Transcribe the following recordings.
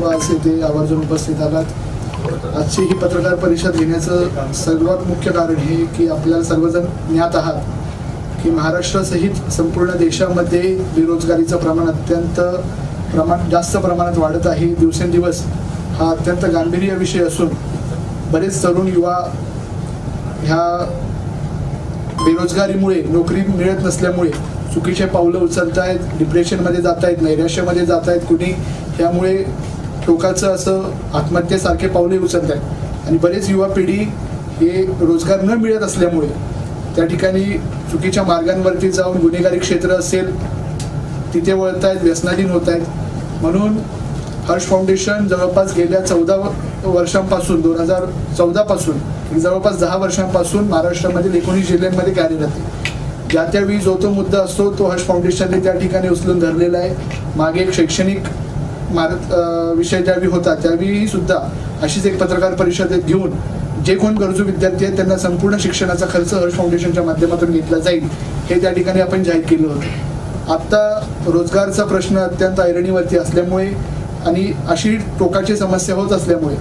व असे ते आवर्जून उपस्थित आलात. आजची ही पत्रकार परिषद घेण्याचं सर्वात मुख्य कारण हे की आपल्याला सर्वजण ज्ञात आहात की महाराष्ट्रासहित संपूर्ण देशामध्ये बेरोजगारीचं प्रमाण अत्यंत प्रमाण जास्त प्रमाणात वाढत आहे. दिवसेंदिवस हा अत्यंत गांभीर्य विषय असून बरेच तरुण युवा ह्या बेरोजगारीमुळे नोकरी मिळत नसल्यामुळे चुकीचे पावलं उचलत आहेत डिप्रेशनमध्ये जात आहेत नैराश्यामध्ये जात आहेत कुणी त्यामुळे टोकाचं असं आत्महत्येसारखे पावले उचलत आहेत आणि बरेच युवा पिढी हे रोजगार न मिळत असल्यामुळे त्या ठिकाणी चुकीच्या मार्गांवरती जाऊन गुन्हेगारी क्षेत्र असेल तिथे वळत आहेत व्यसनाधीन होत आहेत म्हणून हर्ष फाउंडेशन जवळपास गेल्या चौदा वर्षांपासून दोन हजार चौदापासून जवळपास दहा वर्षांपासून महाराष्ट्रामधील एकोणीस जिल्ह्यांमध्ये कार्यरत आहे. ज्या त्यावेळी जो तो मुद्दा असतो तो हर्ष फाउंडेशनने त्या ठिकाणी उचलून धरलेला आहे. मागे एक शैक्षणिक मारत विषय ज्यावेळी होता त्यावेळी सुद्धा अशीच एक पत्रकार परिषद घेऊन जे कोण गरजू विद्यार्थी आहेत त्यांना संपूर्ण शिक्षणाचा खर्च हर्ष फाउंडेशनच्या माध्यमातून घेतला जाईल हे त्या ठिकाणी आपण जाहीर केलं होतं. आत्ता रोजगारचा प्रश्न अत्यंत ऐरणीवरती असल्यामुळे आणि अशी टोकाची समस्या होत असल्यामुळे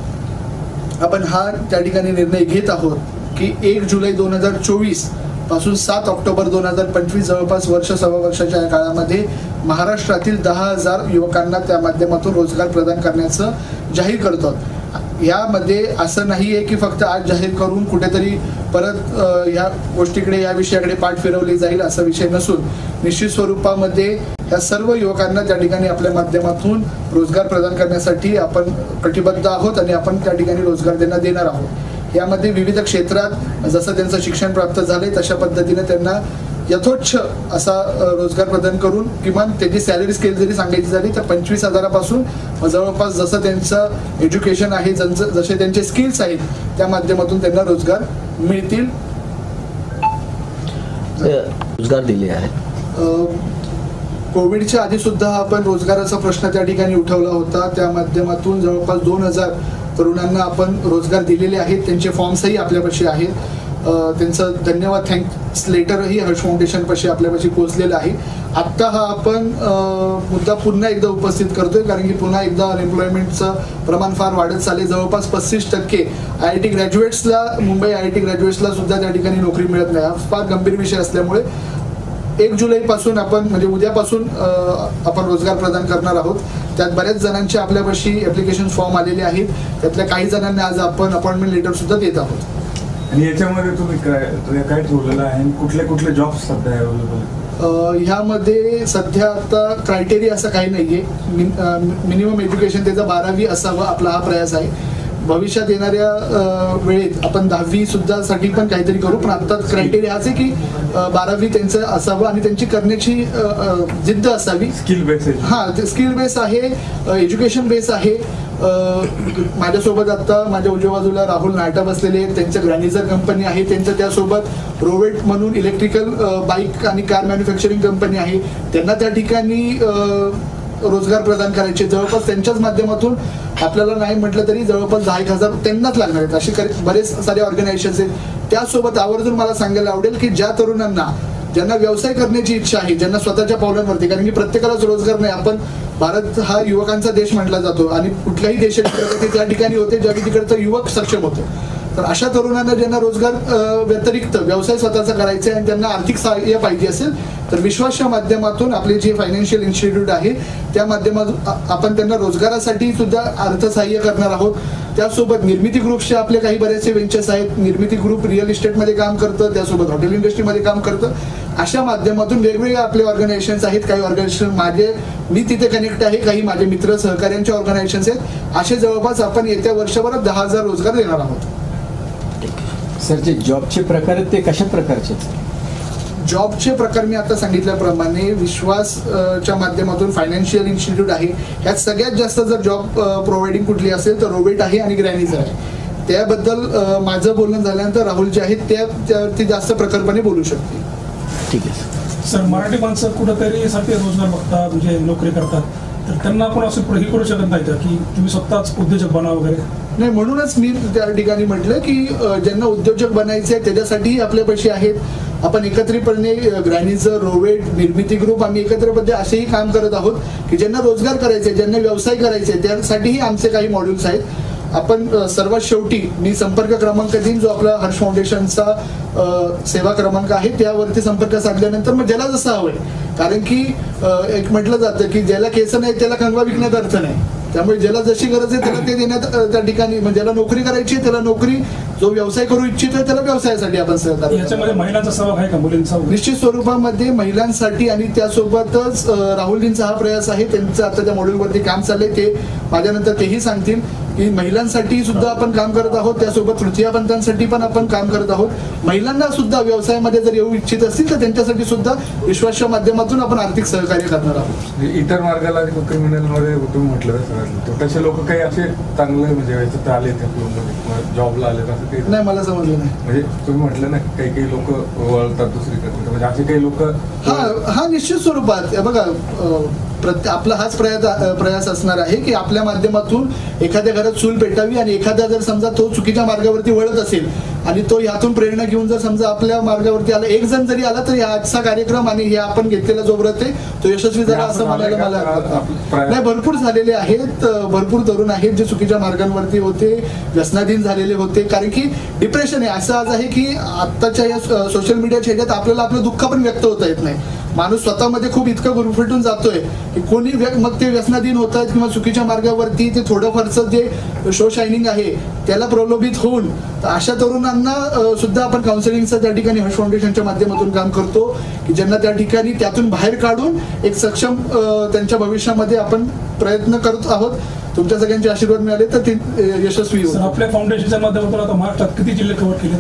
आपण हा त्या ठिकाणी निर्णय घेत आहोत की एक जुलै दोन हजार चोवीसपासून सात ऑक्टोबर दोन हजार पंचवीस जवळपास वर्ष सव्वा वर्षाच्या या काळामध्ये महाराष्ट्रातील दहा हजार युवकांना त्या माध्यमातून रोजगार प्रदान करण्याचं जाहीर करतो. यामध्ये असं नाही आहे की फक्त आज जाहीर करून कुठेतरी परत या गोष्टीकडे या विषयाकडे पाठ फिरवली जाईल असा विषय नसून निश्चित स्वरूपामध्ये या सर्व युवकांना त्या ठिकाणी आपल्या माध्यमातून रोजगार प्रदान करण्यासाठी आपण कटिबद्ध आहोत आणि आपण त्या ठिकाणी रोजगार त्यांना देणार आहोत. यामध्ये विविध क्षेत्रात जसं त्यांचं शिक्षण प्राप्त झालंय तशा पद्धतीने त्यांना यथोच्छ असा रोजगार प्रदान करून किमान त्याची सॅलरी स्केल जरी सांगायची झाली तर पंचवीस हजारापासून जवळपास जसं त्यांचं एज्युकेशन आहे जंच- जसे त्यांचे स्किल्स आहेत त्या माध्यमातून त्यांना रोजगार मिळतील. रोजगार दिले आहेत. अ, कोविडच्या आधी सुद्धा आपण रोजगाराचा प्रश्न त्या ठिकाणी उठवला होता. त्या माध्यमातून जवळपास दोन हजार तरुणांना आपण रोजगार दिलेले आहेत. त्यांचे फॉर्म्सही आपल्यापाशी आहेत. त्यांचं धन्यवाद थँक्स लेटरही हर्ष फाउंडेशनपाशी आपल्यापाशी पोहोचलेलं आहे. आत्ता हा आपण मुद्दा पुन्हा एकदा उपस्थित करतोय कारण की पुन्हा एकदा अनएम्प्लॉयमेंटचं प्रमाण फार वाढत चालले जवळपास पस्तीस टक्के आय आय टी ग्रॅज्युएट्सला मुंबई आय आय टी ग्रॅज्युएट्सला सुद्धा त्या ठिकाणी नोकरी मिळत नाही. हा फार गंभीर विषय असल्यामुळे एक जुलैपासून आपण म्हणजे उद्यापासून आपण रोजगार प्रदान करणार आहोत. त्यात बऱ्याच जणांचे आपल्यापाशी ॲप्लिकेशन फॉर्म आलेले आहेत. त्यातल्या काही जणांना आज आपण अपॉइंटमेंट लेटर सुद्धा देत आहोत. आणि याच्यामध्ये तुम्ही काय तुम्ही काय ठेवलेलं आहे? आणि कुठले कुठले जॉब सध्या अवेलेबल ह्यामध्ये सध्या आता क्रायटेरिया असं काही नाहीये. मिनिमम एज्युकेशन त्याचं बारावी असावं आपला हा प्रयास आहे. भविष्यात येणाऱ्या वेळेत आपण दहावी सुद्धा साठी पण काहीतरी करू. पण आता क्रायटेरिया हाच आहे की बारावी त्यांचं असावं आणि त्यांची करण्याची जिद्द असावी. स्किल बेसिस हा ते स्किल बेस आहे एज्युकेशन बेस आहे. माझ्यासोबत आता माझ्या उजव्या बाजूला राहुल नाटा बसलेले आहेत. त्यांचं ग्रॅनिझर कंपनी आहे. त्यांचं त्यासोबत रोवेट म्हणून इलेक्ट्रिकल बाईक आणि कार मॅन्युफॅक्चरिंग कंपनी आहे. त्यांना त्या ठिकाणी रोजगार प्रदान करायचे. जवळपास त्यांच्याच माध्यमातून आपल्याला नाही म्हटलं तरी जवळपास दहा एक हजार त्यांनाच लागणार आहेत. असे बरेच सारे ऑर्गनायझेशन आहेत. त्यासोबत आवर्जून मला सांगायला आवडेल की ज्या तरुणांना ज्यांना व्यवसाय करण्याची इच्छा आहे ज्यांना स्वतःच्या पावलांवरती कारण की प्रत्येकालाच रोजगार नाही. आपण भारत हा युवकांचा देश म्हटला जातो आणि कुठल्याही देशाची प्रगती त्या ठिकाणी होते ज्यावेळी तिकडचं युवक सक्षम होतो. तर अशा तरुणांना ज्यांना रोजगार व्यतिरिक्त व्यवसाय स्वतःचा करायचा आहे आणि त्यांना आर्थिक सहाय्य पाहिजे असेल तर विश्वासच्या माध्यमातून आपले जे फायनान्शियल इन्स्टिट्यूट आहे त्या माध्यमातून आपण त्यांना रोजगारासाठी सुद्धा अर्थसहाय्य करणार आहोत. त्यासोबत निर्मिती ग्रुपचे आपले काही बरेचसे वेंचर्स आहेत. निर्मिती ग्रुप रिअल इस्टेटमध्ये काम करतं त्यासोबत हॉटेल इंडस्ट्रीमध्ये काम करतं. अशा माध्यमातून वेगवेगळे आपले ऑर्गनायझेशन्स आहेत. काही ऑर्गनायझेशन माझे मी तिथे कनेक्ट आहे. काही माझे मित्र सहकार्यांचे ऑर्गनायझेशन्स आहेत. असे जवळपास आपण येत्या वर्षभरात दहा हजार रोजगार देणार आहोत. सर जे जॉबचे प्रकार आहेत ते कशा प्रकारचे? जॉबचे प्रकार मी आता सांगितल्याप्रमाणे विश्वास च्या माध्यमातून फायनान्शियल इन्स्टिट्यूट आहे. ह्यात सगळ्यात जास्त जर जॉब प्रोव्हाइडिंग कुठली असेल तर रोबेट आहे आणि ग्रॅनिझर आहे. त्याबद्दल माझं बोलणं झाल्यानंतर राहुल जे आहेत त्या त्यावरती जास्त प्रकल्पाने बोलू शकतील. ठीक आहे. सर मराठी माणसं कुठंतरी साठी रोजगार बघतात म्हणजे नोकरी करतात. तर त्यांना आपण असं पुढे हे करू शकत नाही का? की तुम्ही स्वतःच उद्योजक बना वगैरे? नाही म्हणूनच मी त्या ठिकाणी म्हटलं की ज्यांना उद्योजक बनायचे आहे त्याच्यासाठीही आपल्या पैसे आहेत. आपण एकत्रितपणे ग्रॅनीचं रोवेट निर्मिती ग्रुप आम्ही एकत्रपणे असेही काम करत आहोत की ज्यांना रोजगार करायचे ज्यांना व्यवसाय करायचे त्यासाठीही आमचे काही मॉड्यूल्स आहेत. आपण सर्वात शेवटी मी संपर्क क्रमांक देईन जो आपला हर्ष फाउंडेशनचा सेवा क्रमांक आहे त्यावरती संपर्क साधल्यानंतर मग ज्याला जसं हवंय कारण की एक म्हटलं जातं की ज्याला केस नाही त्याला कंगवा विकण्यात अर्थ नाही. त्यामुळे ज्याला जशी गरज आहे त्याला ते देण्यात त्या ठिकाणी म्हणजे ज्याला नोकरी करायची आहे त्याला नोकरी जो व्यवसाय करू इच्छितोय त्याला व्यवसायासाठी आपण सहकार्य. महिलांचा सहभाग आहे का? मुलींचा? निश्चित स्वरूपामध्ये महिलांसाठी आणि त्यासोबतच राहुलजींचा हा प्रयास आहे. त्यांचं आता त्या मॉड्यूलवरती काम चाललंय ते माझ्यानंतर तेही सांगतील. की महिलांसाठी सुद्धा आपण काम करत आहोत त्यासोबत तृतीयपंथांसाठी पण आपण काम करत आहोत. महिलांना सुद्धा व्यवसायामध्ये जर येऊ इच्छित असतील तर त्यांच्यासाठी सुद्धा विश्वासच्या माध्यमातून आपण आर्थिक सहकार्य करणार आहोत. म्हणजे इतर मार्गाला क्रिमिनलमध्ये तुम्ही म्हटलं तसे लोक काही असे चांगले म्हणजे आले जॉबला आले असं काही नाही मला समजलं नाही. म्हणजे तुम्ही म्हटलं ना काही काही लोक वळतात दुसरीकडे म्हणजे असे काही लोक हा हा निश्चित स्वरूपात. बघा प्रत्ये- आपला हाच प्रयास प्रयास असणार आहे की आपल्या माध्यमातून एखाद्या घरात चूल पेटावी आणि एखादा जर समजा तो चुकीच्या मार्गावरती वळत असेल आणि तो यातून प्रेरणा घेऊन जर समजा आपल्या मार्गावरती आला एक जण जरी आला तरी आजचा कार्यक्रम आणि हे आपण घेतलेला जो व्रत आहे तो यशस्वी झाला असं म्हणायला मला नाही. भरपूर झालेले आहेत भरपूर तरुण आहेत जे चुकीच्या मार्गांवरती होते व्यसनाधीन झालेले होते कारण की डिप्रेशन आहे असं आज आहे की आत्ताच्या या सोशल मीडियाच्या ह्याच्यात आपल्याला आपलं दुःख पण व्यक्त होता येत नाही माणूस स्वतःमध्ये खूप इतकं गुरफटून जातोय की कोणी मग ते व्यसनाधीन होत आहेत किंवा चुकीच्या मार्गावरती ते थोडंफारचं जे शो शायनिंग आहे त्याला प्रलोभित होऊन अशा तरुणांना सुद्धा आपण काउन्सिलिंगचं त्या ठिकाणी हर्ष फाउंडेशनच्या माध्यमातून काम करतो की ज्यांना त्या ठिकाणी त्यातून बाहेर काढून एक सक्षम त्यांच्या भविष्यामध्ये आपण प्रयत्न करत आहोत. तुमच्या सगळ्यांचे आशीर्वाद मिळाले तर ते यशस्वी होईल. आपल्या फाउंडेशनच्या माध्यमातून आता महाराष्ट्रात किती जिल्हे कव्हर केले?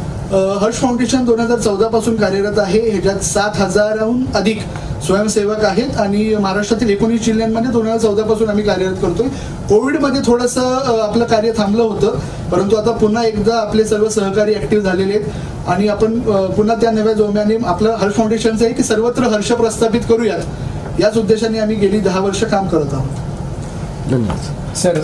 हर्ष फाउंडेशन दोन हजार चौदा पासून कार्यरत आहे. ह्याच्यात सात हजाराहून अधिक स्वयंसेवक आहेत आणि महाराष्ट्रातील एकोणीस जिल्ह्यांमध्ये दोन हजार चौदा पासून आम्ही कार्यरत करतोय. कोविडमध्ये थोडंसं आपलं कार्य थांबलं होतं परंतु आता पुन्हा एकदा आपले सर्व सहकारी ऍक्टिव्ह झालेले आहेत. आणि आपण पुन्हा त्या नव्या जोम्याने आपलं हर्ष फाउंडेशनचं आहे की सर्वत्र हर्ष प्रस्थापित करूयात. याच उद्देशाने आम्ही गेली दहा वर्ष काम करत आहोत. धन्यवाद सर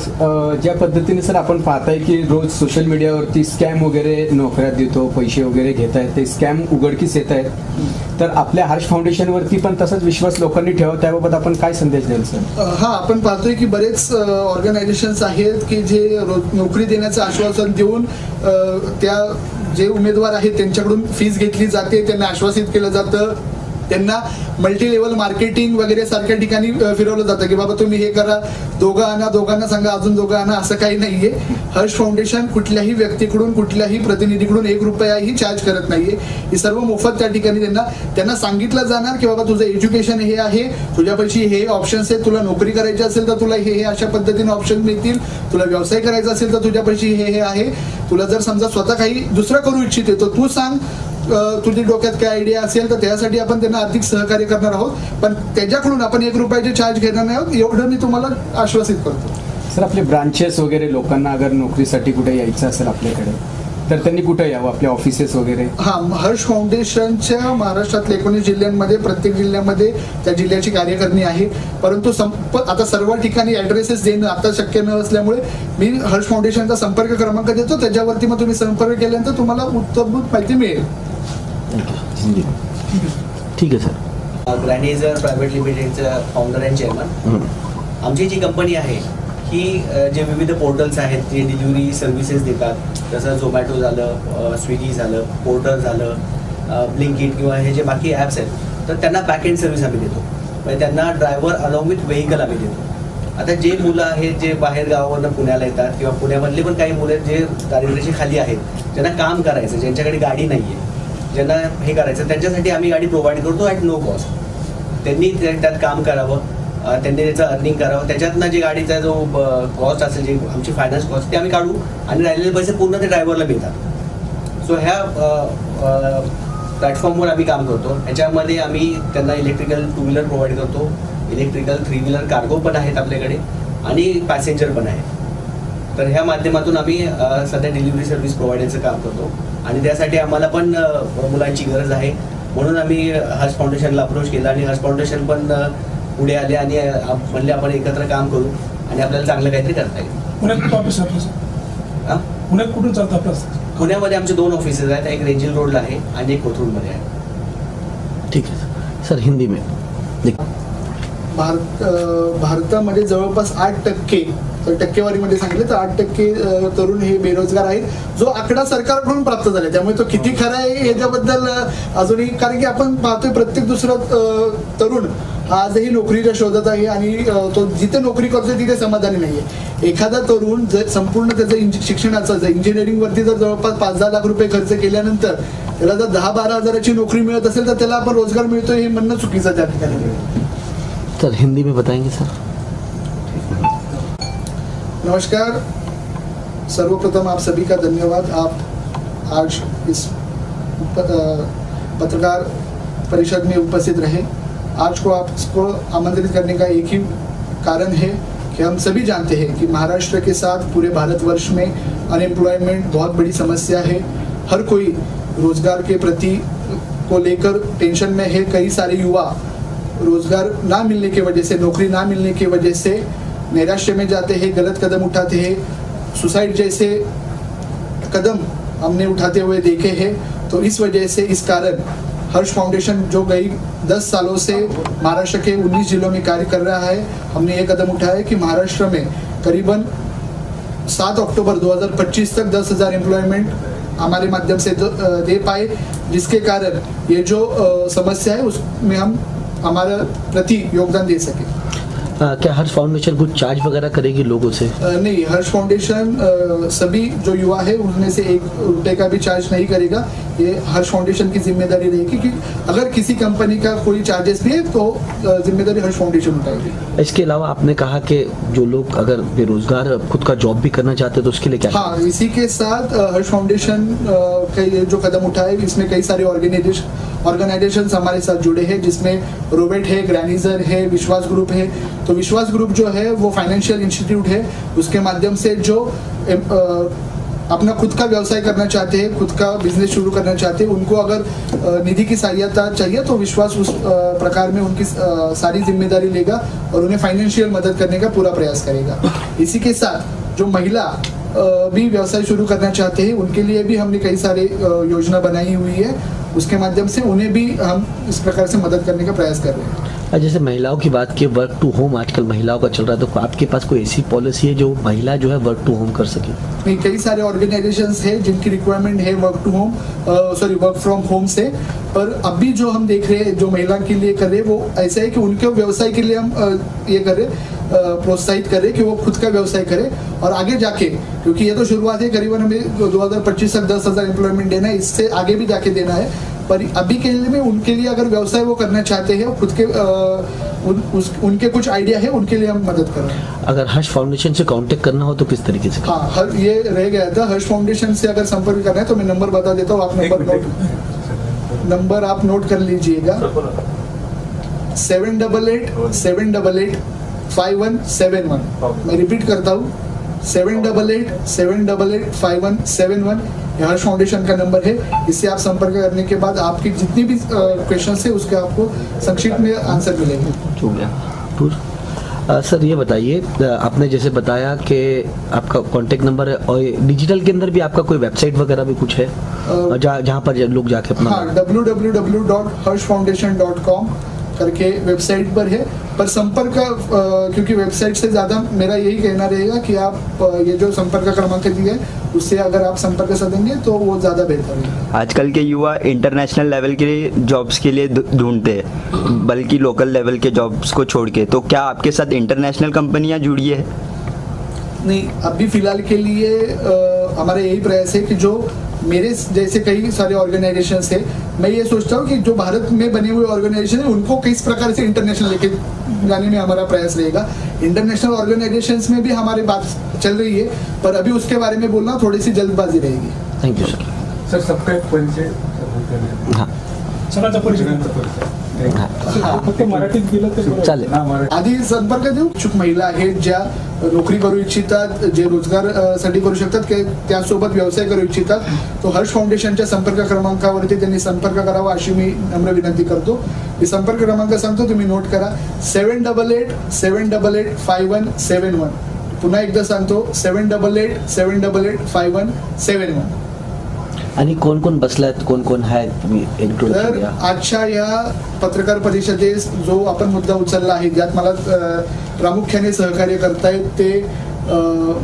ज्या पद्धतीने सर आपण पाहताय की रोज सोशल मीडियावरती स्कॅम वगैरे नोकऱ्या देतो पैसे वगैरे घेत आहेत ते स्कॅम उघडकीस येत आहेत तर आपल्या हर्ष फाउंडेशनवरती पण तसाच विश्वास लोकांनी ठेवा त्याबाबत आपण काय संदेश द्याल सर? हा आपण पाहतोय की बरेच ऑर्गनायझेशन्स आहेत की जे नोकरी देण्याचं आश्वासन देऊन त्या जे उमेदवार आहेत त्यांच्याकडून फीज घेतली जाते त्यांना आश्वासित केलं जातं. त्यांना मल्टी लेवल मार्केटिंग वगैरे सारख्या ठिकाणी फिरवलं जातं की बाबा तुम्ही हे करा दोघं आणा दोघांना सांगा अजून दोघं आणा असं काही नाहीये. हर्ष फाउंडेशन कुठल्याही व्यक्तीकडून कुठल्याही प्रतिनिधीकडून एक रुपयाही चार्ज करत नाहीये. ही सर्व मोफत त्या ठिकाणी त्यांना त्यांना सांगितलं जाणार की बाबा तुझं एज्युकेशन हे आहे तुझ्यापाशी हे ऑप्शन्स आहेत तुला नोकरी करायची असेल तर तुला हे हे अशा पद्धतीने ऑप्शन मिळतील. तुला व्यवसाय करायचा असेल तर तुझ्यापाशी हे हे आहे. तुला जर समजा स्वतः काही दुसरं करू इच्छिते तर तू सांग तुझी डोक्यात काय आयडिया असेल तर त्यासाठी आपण त्यांना आर्थिक सहकार्य करणार आहोत. पण त्याच्याकडून आपण एक रुपयाचे चार्ज घेणार नाही आहोत. एवढं मी तुम्हाला आश्वासित करतो. सर आपले ब्रांचेस वगैरे लोकांना अगर नोकरीसाठी कुठे यायचं असेल आपल्याकडे तर त्यांनी कुठे यावं? आपल्या ऑफिसेस वगैरे? हा हर्ष फाउंडेशनच्या महाराष्ट्रातल्या एकोणीस जिल्ह्यांमध्ये प्रत्येक जिल्ह्यामध्ये त्या जिल्ह्याची कार्यकारिणी आहे. परंतु संप आता सर्व ठिकाणी ऍड्रेसेस देणं आता शक्य न असल्यामुळे मी हर्ष फाउंडेशनचा संपर्क क्रमांक देतो. त्याच्यावरती मग तुम्ही संपर्क केल्यानंतर तुम्हाला उत्तमभूत माहिती मिळेल. ठीक आहे सर. ग्रॅनिझर प्रायव्हेट लिमिटेडचं फाउंडर अँड चेअरमन. आमची जी कंपनी आहे ही जे विविध पोर्टल्स आहेत जे डिलिव्हरी सर्व्हिसेस देतात जसं झोमॅटो झालं स्विगी झालं पोर्टर झालं ब्लिंकिट किंवा हे जे बाकी ॲप्स आहेत तर त्यांना एंड सर्व्हिस आम्ही देतो. म्हणजे त्यांना ड्रायव्हर अलॉंग विथ व्हेकल आम्ही देतो. आता जे मुलं आहेत जे बाहेर गावावरनं पुण्याला येतात किंवा पुण्यामधले पण काही मुलं आहेत जे दारिद्र्याची खाली आहेत ज्यांना काम करायचं ज्यांच्याकडे गाडी नाही आहे ज्यांना हे करायचं त्यांच्यासाठी आम्ही गाडी प्रोव्हाइड करतो ॲट नो कॉस्ट त्यांनी त्यात काम करावं त्यांनी त्याचं अर्निंग करावं. त्याच्यातनं जे गाडीचा जो कॉस्ट असेल जे आमची फायनान्स कॉस्ट ते आम्ही काढू आणि राहिलेले पैसे पूर्ण ते ड्रायव्हरला मिळतात. सो ह्या प्लॅटफॉर्मवर आम्ही काम करतो. ह्याच्यामध्ये आम्ही त्यांना इलेक्ट्रिकल टू व्हीलर प्रोव्हाइड करतो. इलेक्ट्रिकल थ्री व्हीलर कार्गो पण आहेत आपल्याकडे आणि पॅसेंजर पण आहे तर ह्या माध्यमातून आम्ही सध्या डिलिव्हरी सर्व्हिस प्रोव्हाइडरचं काम करतो. आणि त्यासाठी आम्हाला पण मुलांची गरज आहे. म्हणून आम्ही हर्ष फाउंडेशनला अप्रोच केला आणि हर्ष फाउंडेशन पण पुढे आले आणि म्हणले आपण एकत्र काम करू आणि आपल्याला चांगलं काहीतरी करता येईल. पुण्यात आहे? हा? कुठून चालतं आपलं? पुण्यामध्ये आमचे दोन ऑफिसेस आहेत. एक रेंजल रोडला आहे आणि एक कोथरूडमध्ये आहे. ठीक है सर. हिंदी में देखिए भारत भारतामध्ये जवळपास आठ टक्के टक्केवारीमध्ये सांगितलं तर आठ टक्के तरुण हे बेरोजगार आहेत. जो आकडा सरकारकडून प्राप्त झाला त्यामुळे तो किती खरा आहे याच्याबद्दल अजूनही कारण की आपण पाहतोय प्रत्येक दुसरा तरुण आजही नोकरीच्या शोधात आहे आणि तो जिथे नोकरी करतोय तिथे समाधानी नाहीये. एखादा तरुण जर संपूर्ण त्याचं इंजि- शिक्षणाचं जर इंजिनिअरिंग वरती जर जवळपास पाच दहा लाख रुपये खर्च केल्यानंतर त्याला जर दहा बारा हजाराची नोकरी मिळत असेल तर त्याला आपण रोजगार मिळतोय हे म्हणणं चुकीचं त्या ठिकाणी. सर हिंदी में बताएंगे सर. नमस्कार। सर्वप्रथम आप सभी का धन्यवाद। आप आज इस पत्रकार परिषद में उपस्थित रहे। आज को आपको आमंत्रित करने का एक ही कारण है कि हम सभी जानते हैं कि महाराष्ट्र के साथ पूरे भारतवर्ष में अनएम्प्लॉयमेंट बहुत बड़ी समस्या है। हर कोई रोज़गार के प्रति को लेकर टेंशन में है। कई सारे युवा रोज़गार ना मिलने की वजह से, नौकरी ना मिलने की वजह से नैराश्य में जाते हैं गलत कदम उठाते हैं। सुसाइड जैसे कदम हमने उठाते हुए देखे हैं। तो इस वजह से इस कारण हर्ष फाउंडेशन जो गई 10 सालों से महाराष्ट्र के 19 जिलों में कार्य कर रहा है हमने ये कदम उठाया है कि महाराष्ट्र में करीबन 7 अक्टूबर 2025 तक 10,000 एम्प्लॉयमेंट हमारे माध्यम से दे पाए जिसके कारण ये जो समस्या है उसमें हम हमारा प्रति योगदान दे सके। आ, क्या हर्ष फाउंडेशन कुछ चार्ज वगैरह करेगी लोगों से? अ, नहीं हर्ष फाउंडेशन सभी जो युवा है उनमें से एक रुपए का भी चार्ज नहीं करेगा। ये हर्ष फाउंडेशन की ज़िम्मेदारी रहेगी कि अगर किसी कंपनी का कोई चार्जेस भी है तो ज़िम्मेदारी हर्ष फाउंडेशन उठाएगी। इसके अलावा आपने कहा कि जो लोग अगर बेरोजगार खुद का जॉब भी करना चाहते तो उसके लिए क्या? हाँ इसी के साथ हर्ष फाउंडेशन का ये जो कदम उठाए इसमें कई सारे ऑर्गेनाइजेशन ऑर्गेनाइजेशन हमारे साथ जुड़े हैं जिसमें रोबेट है ग्रैनिजर है विश्वास ग्रुप है। तो विश्वास ग्रुप जो है वो फाइनेंशियल इंस्टीट्यूट है। उसके माध्यम से जो एम, अ, अपना खुद का व्यवसाय करना चाहते हैं खुद का बिज़नेस शुरू करना चाहते हैं उनको अगर निधि की सहायता चाहिए तो विश्वास उस प्रकार में उनकी सारी ज़िम्मेदारी लेगा और उन्हें फाइनेंशियल मदद करने का पूरा प्रयास करेगा। इसी के साथ जो महिला भी व्यवसाय शुरू करना चाहते हैं उनके लिए भी हमने कई सारे योजना बनाई हुई है। उसके माध्यम से उन्हें भी हम इस प्रकार से मदद करने का प्रयास कर रहे हैं। जैसे महिलाओं की बात की वर्क टू होम आजकल महिलाओं का चल रहा है तो आपके पास कोई ऐसी पॉलिसी है जो महिला जो है वर्क टू होम कर सके? नहीं कई सारे ऑर्गेनाइजेशन हैं जिनकी रिक्वायरमेंट है work to home sorry work from home से। पर अभी जो हम देख रहे हैं जो महिला के लिए कर रहे हैं वो ऐसा है कि उनके व्यवसाय के लिए हम ये कर रहे हैं, प्रोत्साहित कर रहे कि वो खुद का व्यवसाय करें और आगे जाके क्योंकि ये तो शुरुआत है करीबन हमें दो हज़ार पच्चीस तक दस हज़ार एम्प्लॉयमेंट देना है इससे आगे भी जाके देना है। पर अभी के लिए में उनके लिए अगर व्यवसाय वो करना चाहते हैं खुद के अ, उन, उस, उनके कुछ आइडिया है उनके लिए हम मदद कर रहे हैं। अगर हर्ष फाउंडेशन से कांटेक्ट करना हो तो किस तरीके से? हाँ हर ये रह गया था हर्ष फाउंडेशन से अगर संपर्क करना है तो मैं नंबर बता देता हूँ आप नंबर नोट नंबर आप नोट कर लीजिएगा। Seven double eight seven double eight five one seven one मैं रिपीट करता हूँ. Seven double eight seven double eight five one seven one Harsh foundation का नंबर है. इससे आप संपर्क करने के बाद आपकी जितनी भी क्वेश्चन है उसके आपको संक्षिप्त में आंसर मिलेंगे. अ, सर ये बताइए आपने जैसे बताया कि आपका कांटेक्ट नंबर है और डिजिटल के अंदर भी आपका कोई वेबसाइट वगैरह भी कुछ है? जहाँ जहाँ पर लोग जाके अपना W W W dot Harsh foundation dot com करके वेबसाइट पर है। पर संपर्क का, क्योंकि वेबसाइट से ज़्यादा मेरा यही कहना रहेगा कि आप ये जो संपर्क क्रमांक दिए है उससे अगर आप संपर्क साधेंगे तो वो ज़्यादा बेहतर है। आजकल के युवा इंटरनेशनल लेवल के जॉब्स के लिए ढूंढते हैं बल्कि लोकल लेवल के जॉब्स को छोड़ के। तो क्या आपके साथ इंटरनेशनल कंपनियाँ जुड़ी है? नहीं अभी फ़िलहाल के लिए हमारा यही प्रयास है कि जो मेरे जैसे कई सारे ऑर्गेनाइजेशन है मैं ये सोचता हूँ कि जो भारत में बने हुए ऑर्गेनाइजेशन है उनको किस प्रकार से इंटरनेशनल लेके जाने में हमारा प्रयास रहेगा। इंटरनेशनल ऑर्गेनाइजेशन में भी हमारी बात चल रही है पर अभी उसके बारे में बोलना थोड़ी सी जल्दबाजी रहेगी। थैंक यू सर सर सबका एक परिचय हाँ तो परिचय हा. चालेल आधी संपर्क देऊ इच्छुक महिला आहेत ज्या नोकरी करू इच्छितात जे रोजगारसाठी करू शकतात त्यासोबत व्यवसाय करू इच्छितात. तो हर्ष फाउंडेशनच्या संपर्क क्रमांकावरती त्यांनी संपर्क करावा अशी मी नम्र विनंती करतो. मी संपर्क क्रमांक सांगतो तुम्ही नोट करा. Seven double eight seven double eight five one seven one. पुन्हा एकदा सांगतो seven double eight seven double eight five one seven one. आणि कोण कोण बसलायत कोण कोण आहेत तुम्ही तर आजच्या या पत्रकार परिषदेस जो आपण मुद्दा उचलला आहे ज्यात मला प्रामुख्याने सहकार्य करतायत ते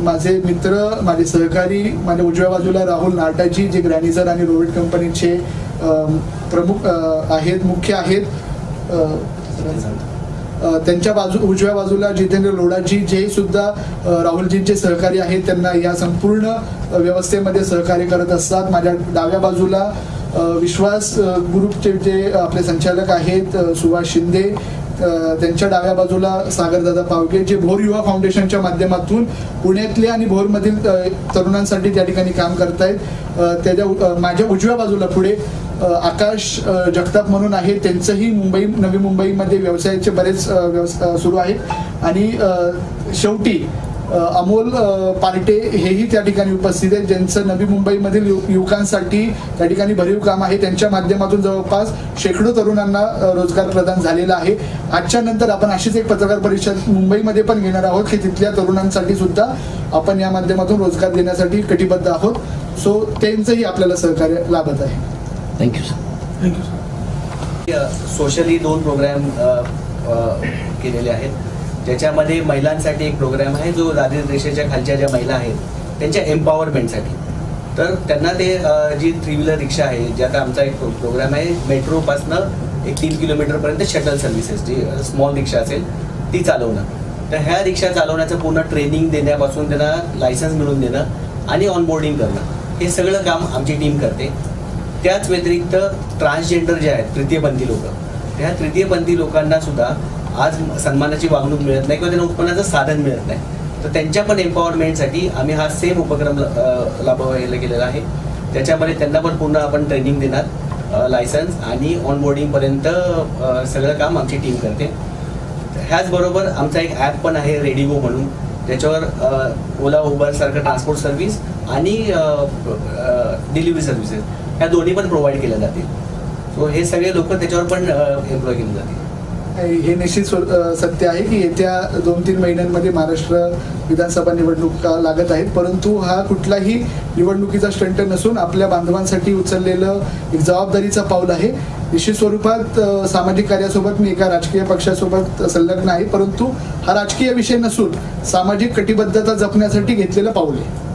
माझे मित्र माझे सहकारी माझ्या उजव्या बाजूला राहुल नाटाजी जे ग्रॅनिझर आणि रोवेट कंपनीचे प्रमुख आहेत मुख्य आहेत. त्यांच्या बाजू उजव्या बाजूला जितेंद्र लोढाजी जे सुद्धा राहुलजींचे सहकारी आहेत त्यांना या संपूर्ण व्यवस्थेमध्ये सहकार्य करत असतात. माझ्या डाव्या बाजूला विश्वास ग्रुपचे जे आपले संचालक आहेत सुभाष शिंदे त्यांच्या डाव्या बाजूला सागरदादा पावगे जे भोर युवा फाउंडेशनच्या माध्यमातून पुण्यातले आणि भोरमधील तरुणांसाठी त्या ठिकाणी काम करतायत. त्याच्या माझ्या उजव्या बाजूला पुढे आकाश जगताप म्हणून आहे. त्यांचंही मुंबई नवी मुंबईमध्ये व्यवसायाचे बरेच अ, सुरू आहेत. आणि शेवटी अमोल पार्टे हेही त्या ठिकाणी उपस्थित आहेत ज्यांचं नवी मुंबईमधील यु- युवकांसाठी त्या ठिकाणी भरीव काम आहे. त्यांच्या माध्यमातून जवळपास शेकडो तरुणांना रोजगार प्रदान झालेला आहे. आजच्या नंतर आपण अशीच एक पत्रकार परिषद मुंबईमध्ये पण घेणार आहोत की तिथल्या तरुणांसाठी सुद्धा आपण या माध्यमातून रोजगार देण्यासाठी कटिबद्ध आहोत. सो त्यांचंही आपल्याला सहकार्य लाभत आहे. Thank you sir thank you sir socially दोन प्रोग्राम केलेले आहेत. ज्याच्यामध्ये महिलांसाठी एक प्रोग्राम आहे जो दारिद्र्य रेषेच्या खालच्या ज्या महिला आहेत त्यांच्या एम्पॉवरमेंटसाठी तर त्यांना ते जी थ्री व्हीलर रिक्षा आहे ज्यात आमचा एक प्रोग्राम आहे मेट्रोपासनं एक तीन किलोमीटरपर्यंत शटल सर्व्हिसेस जी स्मॉल रिक्षा असेल ती चालवणं. तर ह्या रिक्षा चालवण्याचं पूर्ण ट्रेनिंग देण्यापासून त्यांना लायसन्स मिळवून देणं आणि ऑनबोर्डिंग करणं. हे सगळं काम आमची टीम करते. त्याच व्यतिरिक्त ट्रान्सजेंडर जे आहेत तृतीयपंथी लोक त्या तृतीयपंथी लोकांना सुद्धा आज सन्मानाची वागणूक मिळत नाही किंवा त्यांना उत्पन्नाचं साधन मिळत नाही. तर त्यांच्या पण एम्पॉवरमेंटसाठी आम्ही हा सेम उपक्रम अ, राबवायला गेलेला आहे. त्याच्यामध्ये त्यांना पण पूर्ण आपण ट्रेनिंग देणार लायसन्स आणि ऑनबोर्डिंगपर्यंत सगळं काम आमची टीम करते. ह्याचबरोबर आमचा एक ॲप पण आहे रेडिगो म्हणून. त्याच्यावर ओला उबरसारखं ट्रान्सपोर्ट सर्व्हिस आणि डिलिव्हरी सर्व्हिसेस ह्या दोन्ही पण प्रोव्हाइड केल्या जातील. सो हे सगळे लोक त्याच्यावर पण एम्प्लॉय केले जातील. हे निश्चित सत्य आहे की येत्या दोन तीन महिन्यांमध्ये महाराष्ट्र विधानसभा निवडणुका लागत आहेत. परंतु हा कुठलाही निवडणुकीचा स्टंट नसून आपल्या बांधवांसाठी उचललेलं एक जबाबदारीचा पाऊल आहे. निश्चित स्वरूपात सामाजिक कार्यासोबत मी एका राजकीय पक्षासोबत संलग्न आहे. परंतु हा राजकीय विषय नसून सामाजिक कटिबद्धता जपण्यासाठी घेतलेलं पाऊल आहे.